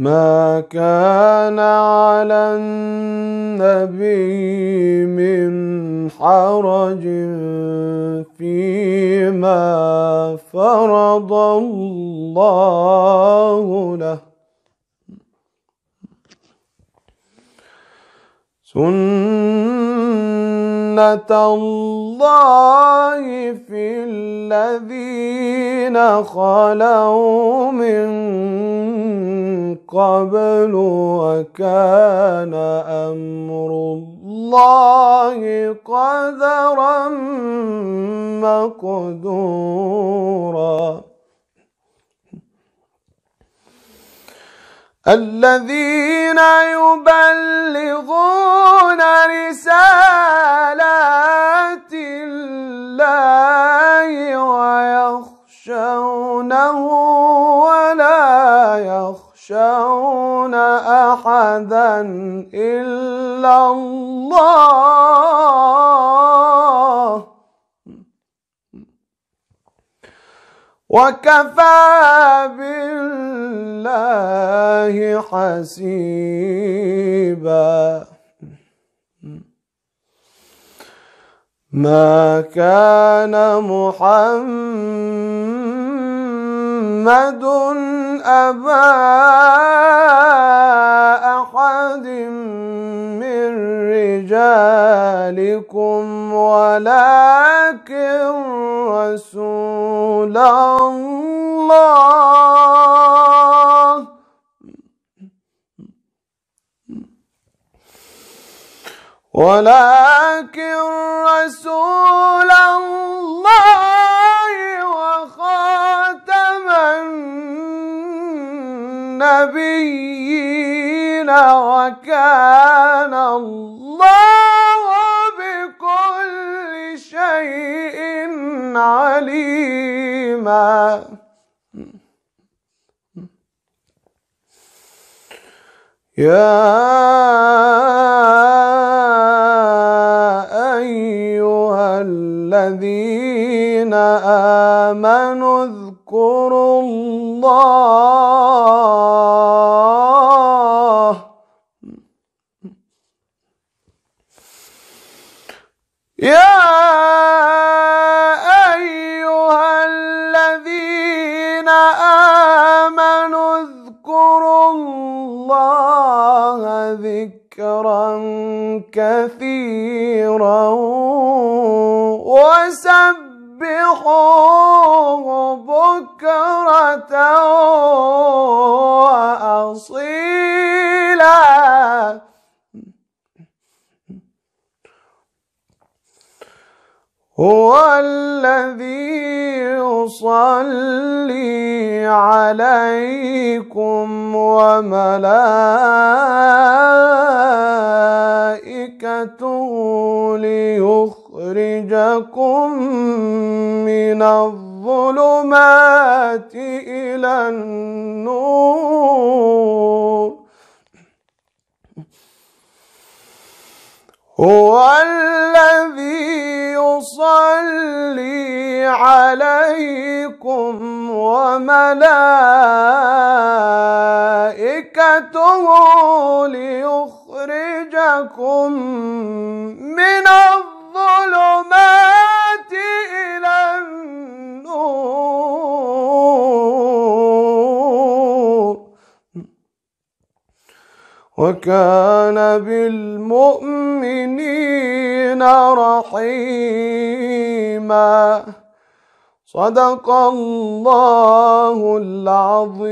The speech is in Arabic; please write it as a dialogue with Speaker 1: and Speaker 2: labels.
Speaker 1: ما كان على النبي من حرج فيما فرض الله له. سنة الله في الذين خلوا من قبل وكان أمر الله قدرا مقدورا. الذين يبلغون رسالات يخشون احدا الا الله. وكفى بالله حسيبا. ما كان محمد أبا أحد من رجالكم ولكن رسول الله. ولكن رسول الله. النبيين وكان الله بكل شيء عليما. يا أيها الذين آمنوا اذكروا الله يا أيها الذين آمنوا اذكروا الله ذكرا كثيرا وسبحوه بكرة هو الذي يصلي عليكم وملائكته ليخرجكم من الظلمات إلى النور. هو الذي يصلي عليكم وملائكته ليخرجكم وكان بالمؤمنين رحيما. صدق الله العظيم.